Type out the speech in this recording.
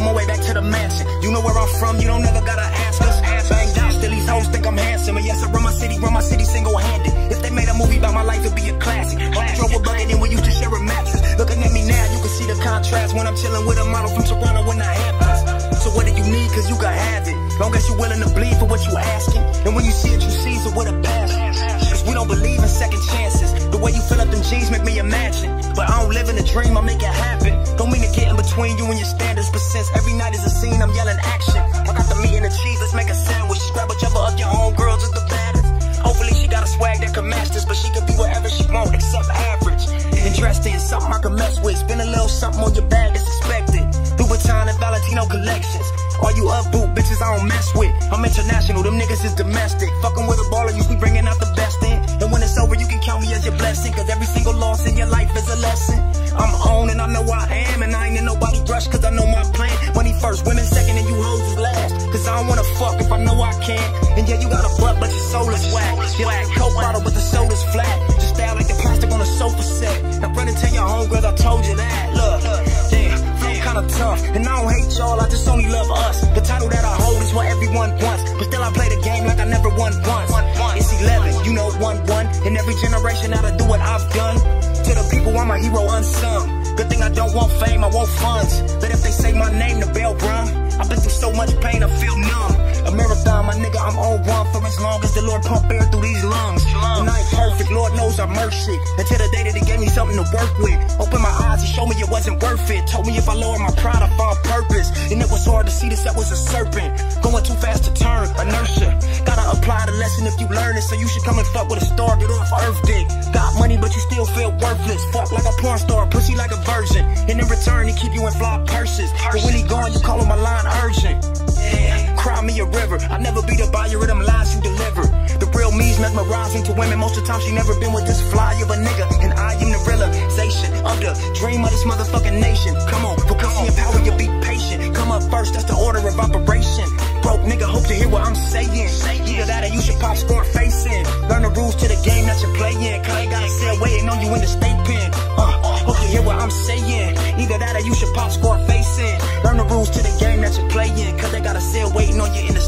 On my way back to the mansion. You know where I'm from, you don't ever gotta ask us. Banged out, still these hoes think I'm handsome. And yes, I run my city, run my city single handed. If they made a movie about my life, it'd be a classic. I drove a bucket and we used to share a mattress. Looking at me now, you can see the contrast when I'm chilling with a model from Toronto in the Hamptons. So what do you need? Cause you can have it. Long as you're willing to bleed for what you asking. And when you see it, you seize it with a passion. Cause we don't believe in second chances. The way you fill up them jeans make me imagine. But I don't live in a dream, I make it happen. Don't mean to get in between you and your standards. Every night is a scene, I'm yelling action. I got the meat and the cheese, let's make a sandwich. Grab whichever of your own girls is the baddest. Hopefully she got a swag that can match this, but she can be whatever she want except average. And dressed in something I can mess with. Spend a little something on your bag as expected. Louboutin and Valentino collections. All you up boot bitches I don't mess with. I'm international, them niggas is domestic. Fucking with a baller, you be bringing out the best in. And when it's over, you can count me as your blessing. Cause every single loss in your life is a lesson. I'm on and I know I am. And I ain't in nobody rush cause I know my plan. Money first, women second, and you hoes is last. Cause I don't wanna fuck if I know I can. And yeah, you got a butt, but your soul is whack. You're like coke bottle, but the soda's flat. Just style like the plastic on a sofa set. Now run and tell your homegirls I told you that. Look, yeah, flow kinda tough. And I don't hate y'all, I just only love us. The title that I hold is what everyone wants. But still I play the game like I never won once. It's 11, you know 1-1. Every generation, I do what I've done. To the people, I'm a hero unsung. Good thing I don't want fame, I want funds. But if they say my name, the bell rung. I've been through so much pain, I feel numb. A marathon, my nigga, I'm on one for as long as the Lord pump air through these lungs. And I ain't perfect, Lord knows I'm mercy. Until the day that he gave me something to work with. Open my eyes and show me it wasn't worth it. Told me if I lower my pride, I found purpose. And it was hard to see this, that was a serpent. Going too fast to turn, inertia. Gotta apply the lesson if you learn it. So you should come and fuck with a feel worthless. Fuck like a porn star, pussy like a virgin. And in return, he keep you in fly purses. But when he gone, you call him a line urgent. Yeah, cry me a river. I never be the buyer of them lies you deliver. The real me's mesmerizing to women. Most of the time, she never been with this fly of a nigga. And I am the realization of the dream of this motherfucking nation. Come on, for pussy and power, you be patient. Come up first, that's the order of operation. Broke nigga, hope to hear what I'm saying. I'm saying. Either that or you should pop score facing. Learn the rules to the game that you're playing. Cause they got a cell waiting on you in the